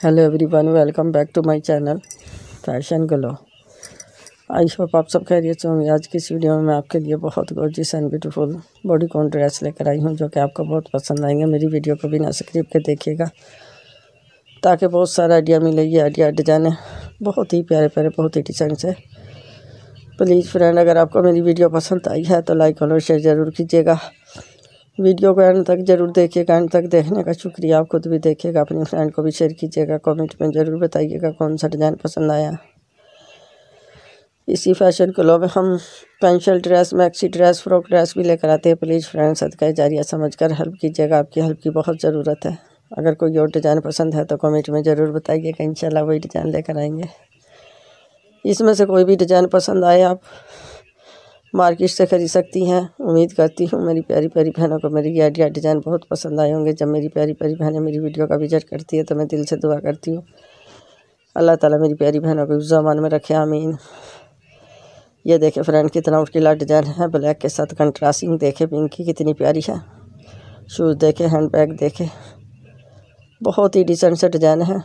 Hello everyone welcome back to my channel fashion glow I hope आप सब खैरियत से होंगे। आज की इस वीडियो में मैं आपके लिए बहुत gorgeous and beautiful bodycon dress लेकर आई हूँ, जो कि आपको बहुत पसंद आएँगे। मेरी वीडियो को बिना स्क्रिप के देखिएगा, ताकि बहुत सारा आइडिया मिले। ये आइडिया डिज़ाइन बहुत ही प्यारे प्यारे, बहुत ही डिज़ाइन से प्लीज़ फ्रेंड अगर आपको मेरी वीडियो पसंद आई है तो लाइक और शेयर ज़रूर कीजिएगा। वीडियो को एंड तक ज़रूर देखिएगा, एंड तक देखने का शुक्रिया। आप खुद भी देखिएगा, अपनी फ्रेंड को भी शेयर कीजिएगा, कमेंट में ज़रूर बताइएगा कौन सा डिज़ाइन पसंद आया। इसी फ़ैशन क्लो में हम pencil dress, maxi dress, frock dress भी लेकर आते हैं। प्लीज़ फ्रेंड, सदका जारिया समझ कर हेल्प कीजिएगा, आपकी हेल्प की बहुत ज़रूरत है। अगर कोई और डिज़ाइन पसंद है तो कमेंट में ज़रूर बताइएगा, इंशाल्लाह वही डिज़ाइन लेकर आएँगे। इसमें से कोई भी डिज़ाइन पसंद आए आप मार्केट से ख़रीद सकती हैं। उम्मीद करती हूँ मेरी प्यारी प्यारी बहनों को मेरी ये आइडिया डिज़ाइन बहुत पसंद आए होंगे। जब मेरी प्यारी प्यारी बहनें मेरी वीडियो का विज़िट करती है तो मैं दिल से दुआ करती हूँ। अल्लाह ताला मेरी प्यारी बहनों को जमान में रखे, आमीन। ये देखे फ्रेंड, कितना उठकीला डिज़ाइन है। ब्लैक के साथ कंट्रास्टिंग देखे, पिंक की कितनी प्यारी है। शूज़ देखे हैंड बैग देखे। बहुत ही डिसेंट से डिज़ाइन है।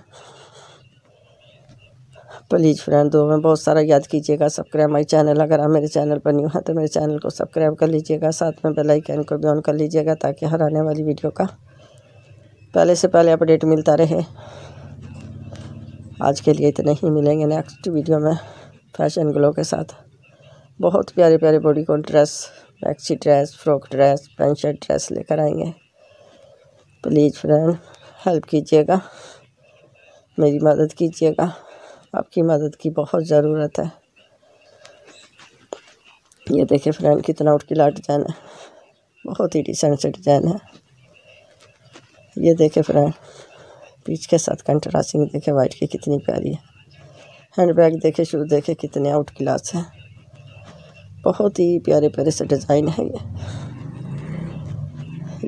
प्लीज़ फ्रेंड, दो में बहुत सारा याद कीजिएगा, सब्सक्राइब माई चैनल, अगर आप मेरे चैनल पर न्यू हैं तो मेरे चैनल को सब्सक्राइब कर लीजिएगा, साथ में बेल आइकन को भी ऑन कर लीजिएगा ताकि हर आने वाली वीडियो का पहले से पहले अपडेट मिलता रहे। आज के लिए इतने ही, मिलेंगे नेक्स्ट वीडियो में फ़ैशन ग्लो के साथ। बहुत प्यारे प्यारे bodycon dress maxi dress frock dress pant shirt dress लेकर आएँगे। प्लीज़ फ्रेंड हेल्प कीजिएगा, मेरी मदद कीजिएगा। आपकी मदद की बहुत ज़रूरत है। ये देखिए फ्रेंड, कितना उठकीला डिज़ाइन है। बहुत ही डिसेंट से डिज़ाइन है। ये देखे फ्रेंड पीच के साथ कंट्रास्टिंग देखे वाइट की कितनी प्यारी है। हैंड बैग देखे शूज़ देखे कितने आउट क्लास हैं। बहुत ही प्यारे प्यारे से डिज़ाइन है ये।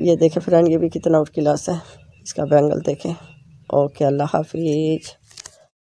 ये देखे फ्रेंड, ये भी कितना आउट क्लास है। इसका बैंगल देखें ओके, अल्लाह हाफिज़।